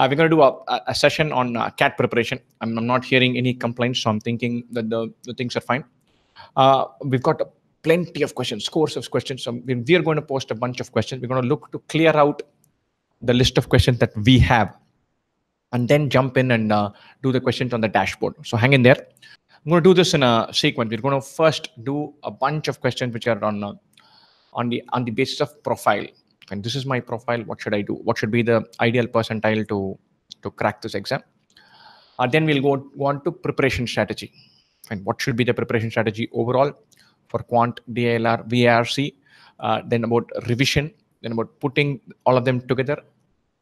Uh, we're going to do a, a session on uh, CAT preparation. I'm, I'm, not hearing any complaints, so I'm thinking that the, the things are fine. Uh, we've got plenty of questions, scores of questions. So we are going to post a bunch of questions. We're going to look to clear out the list of questions that we have and then jump in and uh, do the questions on the dashboard. So hang in there. I'm going to do this in a sequence. We're going to first do a bunch of questions which are on uh, on the on the basis of profile. And this is my profile. What should I do? What should be the ideal percentile to to crack this exam? Uh, then we'll go, go on to preparation strategy. And what should be the preparation strategy overall for quant, DILR, vrc uh, then about revision, then about putting all of them together,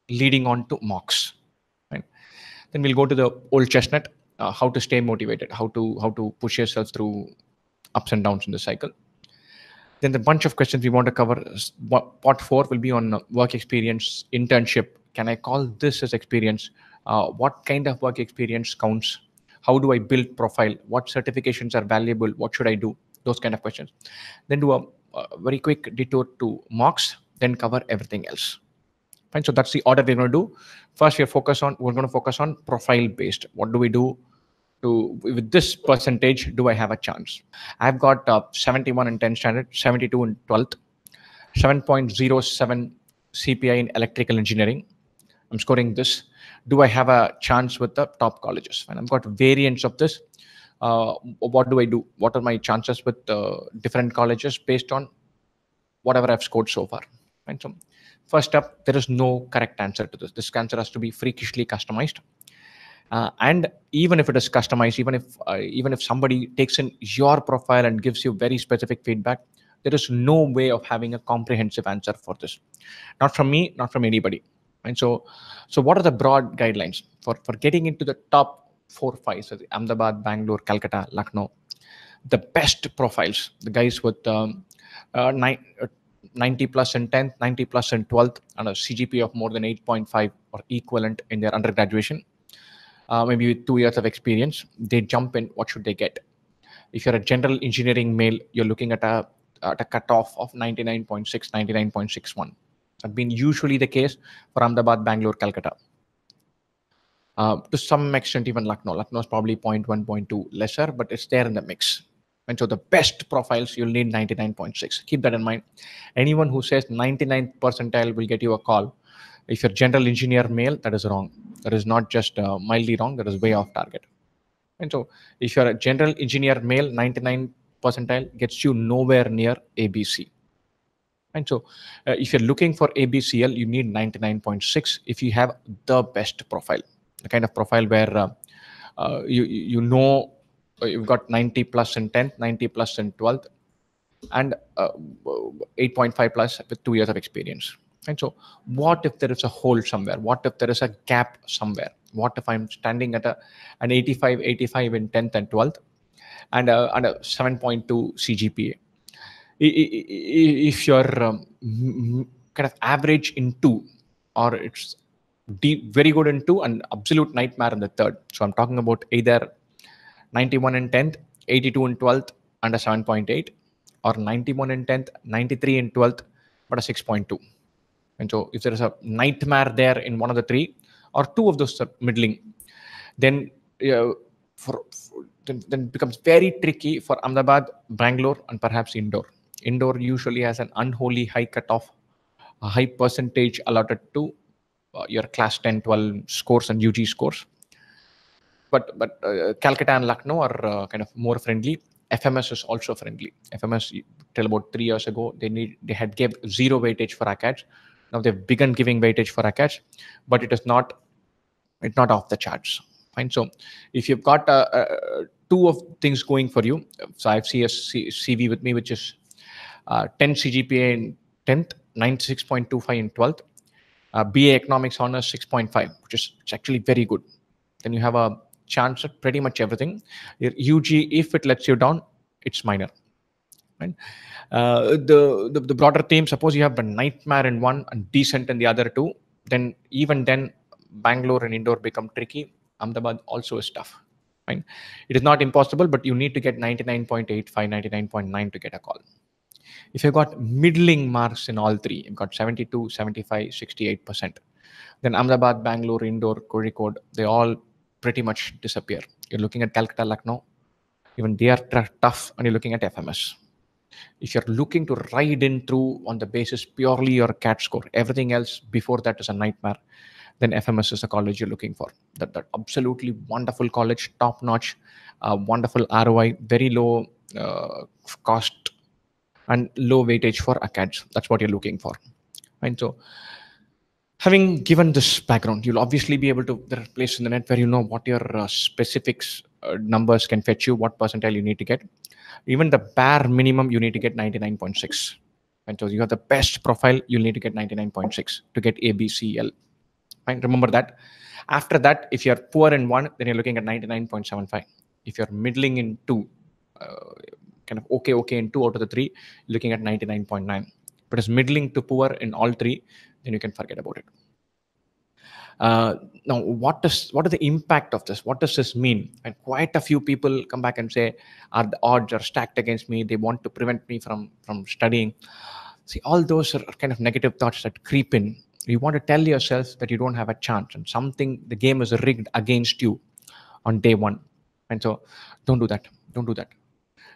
leading on to mocks. Right? Then we'll go to the old chestnut, uh, how to stay motivated, how to how to push yourself through ups and downs in the cycle. Then the bunch of questions we want to cover. Part four will be on work experience, internship. Can I call this as experience? Uh, what kind of work experience counts? How do I build profile? What certifications are valuable? What should I do? Those kind of questions. Then do a, a very quick detour to mocks. Then cover everything else. Fine. So that's the order we're going to do. First, we're focus on we're going to focus on profile based. What do we do to with this percentage do I have a chance? I've got uh, 71 in 10 standard, 72 in 12th, 7.07 CPI in electrical engineering. I'm scoring this. Do I have a chance with the top colleges? And I've got variants of this. Uh, what do I do? What are my chances with uh, different colleges based on whatever I've scored so far? Right. So first up, there is no correct answer to this. This answer has to be freakishly customized. Uh, and even if it is customized, even if uh, even if somebody takes in your profile and gives you very specific feedback, there is no way of having a comprehensive answer for this. Not from me, not from anybody. And so, so what are the broad guidelines for for getting into the top four five? So Ahmedabad, Bangalore, Calcutta, Lucknow, the best profiles, the guys with um, uh, nine, uh, 90 plus in 10th, 90 plus in 12th, and a CGP of more than 8.5 or equivalent in their undergraduation uh, maybe with two years of experience, they jump in. What should they get? If you're a general engineering male, you're looking at a at a cutoff of 99.6, 99.61. That's been usually the case for Ahmedabad, Bangalore, Calcutta. Uh, to some extent, even Lucknow. Lucknow is probably 0.1, 0.2 lesser, but it's there in the mix. And so the best profiles, you'll need 99.6. Keep that in mind. Anyone who says 99th percentile will get you a call. If you're general engineer male, that is wrong. That is not just uh, mildly wrong, that is way off target. And so if you're a general engineer male, 99 percentile gets you nowhere near ABC. And so uh, if you're looking for ABCL, you need 99.6 if you have the best profile, the kind of profile where uh, uh, you, you know uh, you've got 90 plus in 10th, 90 plus in 12th, and uh, 8.5 plus with two years of experience. And so, what if there is a hole somewhere? What if there is a gap somewhere? What if I'm standing at a, an 85, 85 in 10th and 12th and a, and a 7.2 CGPA? If you're um, kind of average in two, or it's deep, very good in two, and absolute nightmare in the third. So I'm talking about either 91 in 10th, 82 in 12th, and a 7.8, or 91 in 10th, 93 in 12th, but a 6.2. And so if there is a nightmare there in one of the three or two of those middling, then uh, for, for then, then becomes very tricky for Ahmedabad, Bangalore, and perhaps Indore. Indore usually has an unholy high cutoff, a high percentage allotted to uh, your class 10, 12 scores and UG scores. But but uh, Calcutta and Lucknow are uh, kind of more friendly. FMS is also friendly. FMS till about three years ago they need they had gave zero weightage for ACADS now they've begun giving weightage for ACADS, but it is not it's not off the charts. Fine. So if you've got uh, uh, two of things going for you, so I have CS CV with me, which is uh, 10 CGPA in 10th, 96.25 in 12th, uh, BA Economics Honors 6.5, which is it's actually very good. Then you have a chance at pretty much everything. Your UG, if it lets you down, it's minor right? Uh, the, the, the broader theme, suppose you have a nightmare in one and decent in the other two, then even then Bangalore and Indore become tricky. Ahmedabad also is tough. Fine. It is not impossible, but you need to get 99.85, 99.9 to get a call. If you've got middling marks in all three, you've got 72, 75, 68%. Then Ahmedabad, Bangalore, Indore, Kozhikode, they all pretty much disappear. You're looking at Calcutta, Lucknow, even they are tough, and you're looking at FMS. If you're looking to ride in through on the basis purely your CAT score, everything else before that is a nightmare, then FMS is the college you're looking for. That, that absolutely wonderful college, top notch, uh, wonderful ROI, very low uh, cost and low weightage for ACADS. That's what you're looking for. And so having given this background, you'll obviously be able to, there are places in the net where you know what your uh, specifics uh, numbers can fetch you, what percentile you need to get. Even the bare minimum, you need to get 99.6. And so you have the best profile, you'll need to get 99.6 to get ABCL. Fine, remember that. After that, if you're poor in one, then you're looking at 99.75. If you're middling in two, uh, kind of okay, okay in two out of the three, looking at 99.9. But as middling to poor in all three, then you can forget about it. Uh, now, what does what is the impact of this? What does this mean? And quite a few people come back and say, "Are the odds are stacked against me? They want to prevent me from from studying." See, all those are kind of negative thoughts that creep in. You want to tell yourself that you don't have a chance, and something the game is rigged against you on day one. And so, don't do that. Don't do that.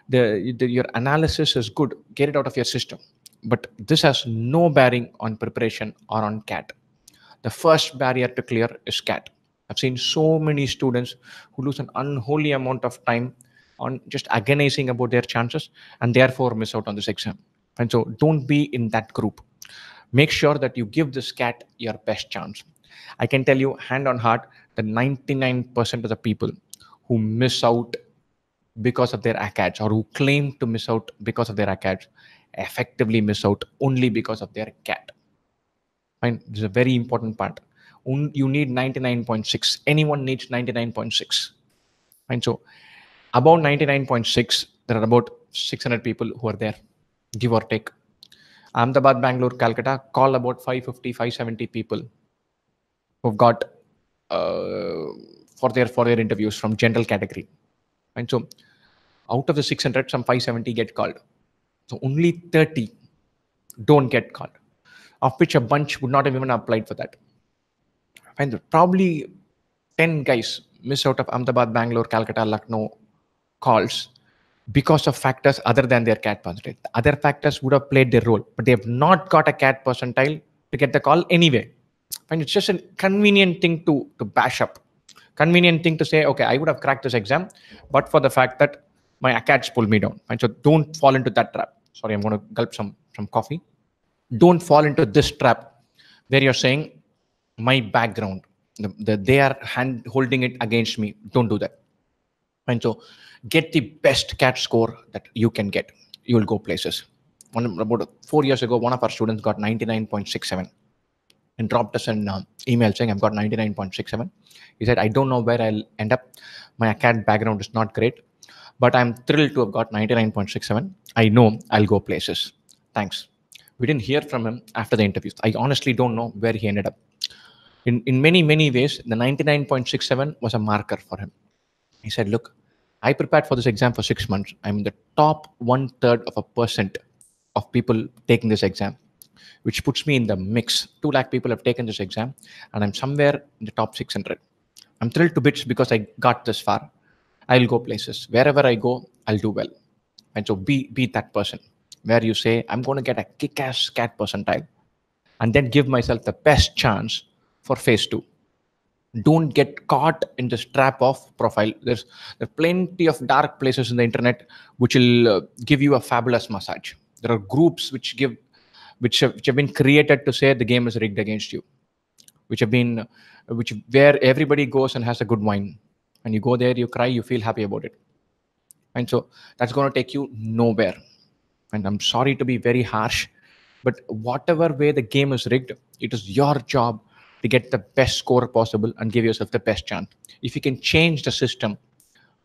The, the your analysis is good. Get it out of your system but this has no bearing on preparation or on CAT. The first barrier to clear is CAT. I've seen so many students who lose an unholy amount of time on just agonizing about their chances and therefore miss out on this exam. And so don't be in that group. Make sure that you give this CAT your best chance. I can tell you hand on heart that 99% of the people who miss out because of their ACADS or who claim to miss out because of their ACADS effectively miss out only because of their CAT. Fine, this is a very important part. You need 99.6. Anyone needs 99.6. Fine, so about 99.6, there are about 600 people who are there, give or take. Ahmedabad, Bangalore, Calcutta, call about 550, 570 people who've got uh, for their for their interviews from general category. And so out of the 600, some 570 get called. So only 30 don't get called, of which a bunch would not have even applied for that. And probably 10 guys miss out of Ahmedabad, Bangalore, Calcutta, Lucknow calls because of factors other than their CAT percentile. The other factors would have played their role, but they have not got a CAT percentile to get the call anyway. And it's just a convenient thing to, to bash up. Convenient thing to say, okay, I would have cracked this exam, but for the fact that my ACADS pulled me down. And so don't fall into that trap sorry, I'm going to gulp some some coffee. Don't fall into this trap where you're saying my background, the, the, they are hand holding it against me. Don't do that. And so get the best CAT score that you can get. You will go places. One, about four years ago, one of our students got 99.67 and dropped us an uh, email saying, I've got 99.67. He said, I don't know where I'll end up. My CAT background is not great but I'm thrilled to have got 99.67. I know I'll go places. Thanks. We didn't hear from him after the interviews. I honestly don't know where he ended up. In, in many, many ways, the 99.67 was a marker for him. He said, Look, I prepared for this exam for six months. I'm in the top one third of a percent of people taking this exam, which puts me in the mix. Two lakh people have taken this exam, and I'm somewhere in the top 600. I'm thrilled to bits because I got this far. I'll go places. Wherever I go, I'll do well. And so be be that person where you say, I'm going to get a kick-ass CAT percentile and then give myself the best chance for phase two. Don't get caught in this trap of profile. There's, there's plenty of dark places in the internet which will uh, give you a fabulous massage. There are groups which give which have, which have been created to say the game is rigged against you, which have been which where everybody goes and has a good whine and you go there you cry you feel happy about it and so that's going to take you nowhere and i'm sorry to be very harsh but whatever way the game is rigged it is your job to get the best score possible and give yourself the best chance. If you can change the system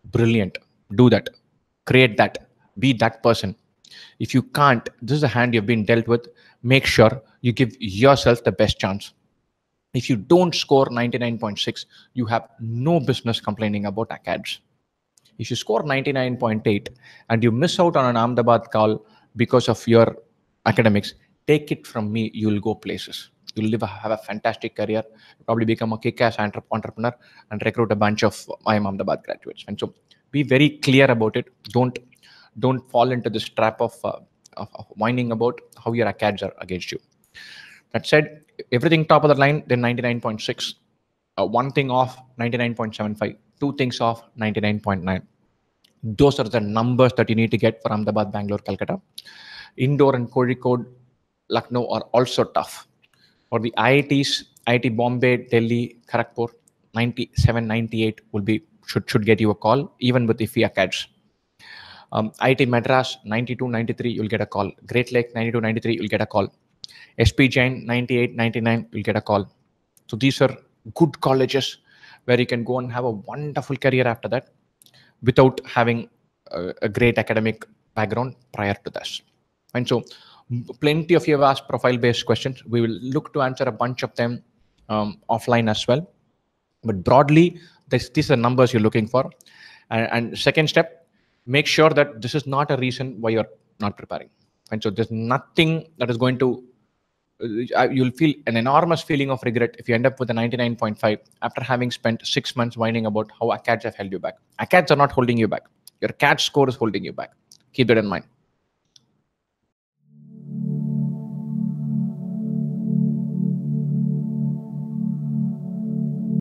brilliant. Do that. Create that. Be that person. If you can't this is the hand you've been dealt with. Make sure you give yourself the best chance. If you don't score 99.6, you have no business complaining about ACADS. If you score 99.8 and you miss out on an Ahmedabad call because of your academics, take it from me, you'll go places. You'll live have a fantastic career, probably become a kick-ass entre- entrepreneur, and recruit a bunch of IIM Ahmedabad graduates. And so, be very clear about it. Don't don't fall into this trap of, uh, of, of whining about how your acads are against you. That said, everything top of the line, then 99.6. Uh, one thing off, 99.75. Two things off, 99.9. Those are the numbers that you need to get for Ahmedabad, Bangalore, Calcutta. Indore and Kozhikode, Lucknow are also tough. For the IITs, IIT Bombay, Delhi, Kharagpur, 97, 98 will be should should get you a call, even with the acads. Um, IIT Madras 92 93 you'll get a call Great Lake 92 93 you'll get a call SP Jain 98 99 you'll get a call so these are good colleges where you can go and have a wonderful career after that without having a, a great academic background prior to this. And so plenty of you have asked profile based questions. We will look to answer a bunch of them um, offline as well. But broadly this, these are numbers you're looking for. And, and second step make sure that this is not a reason why you're not preparing. And so there's nothing that is going to Uh, uh, you'll feel an enormous feeling of regret if you end up with a 99.5 after having spent six months whining about how acads have held you back. Acads are not holding you back. Your cat score is holding you back. Keep that in mind